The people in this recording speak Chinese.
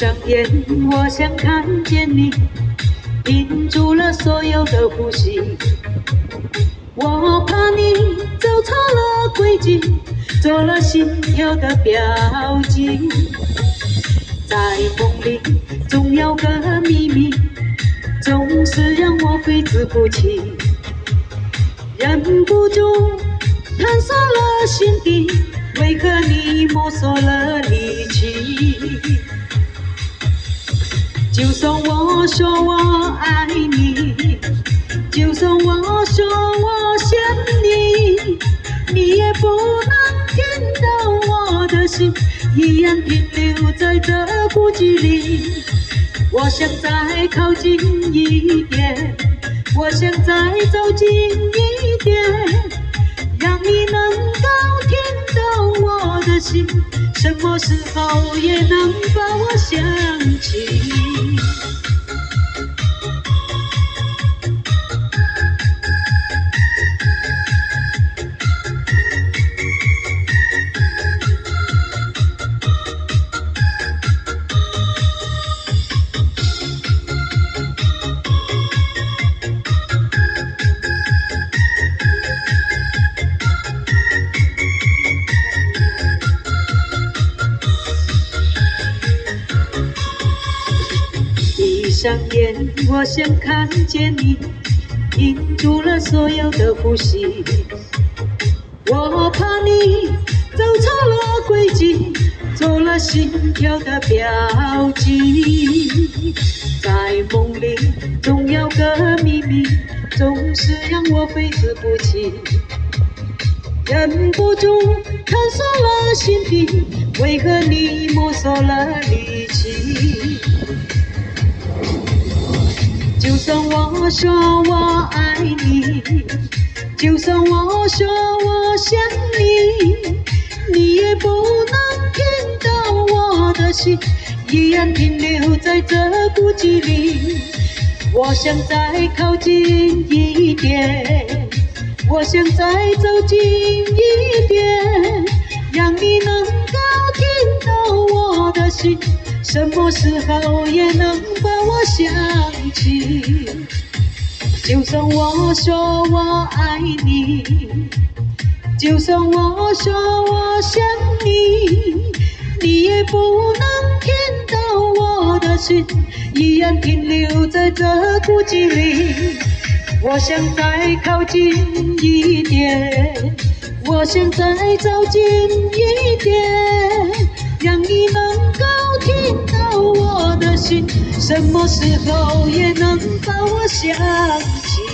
闭上眼，我想看见你，屏住了所有的呼吸。我怕你走错了轨迹，做了心跳的标记。在梦里总有个秘密，总是让我挥之不去，忍不住探索了心底，为何你摸索了力气？就算我说我爱你，就算我说我想你，你也不能听到我的心。依然停留在这孤寂里，我想再靠近一点，我想再走近一点，让你能够听到我的心，什么时候也能把我想起。闭上眼，我想看见你，停住了所有的呼吸。我怕你走错了轨迹，做了心跳的标记。在梦里总有个秘密，总是让我挥之不去。忍不住探索了心底，为何你摸索了力气？就算我说我爱你，就算我说我想你，你也不能听到我的心，依然停留在这孤寂里。我想再靠近一点，我想再走近一点，让你能够听到我的心。什么时候也能把我想起？就算我说我爱你，就算我说我想你，你也不能听到我的心，依然停留在这孤寂里。我想再靠近一点，我想再走近一点，让你能够。听到我的心，什么时候也能把我想起。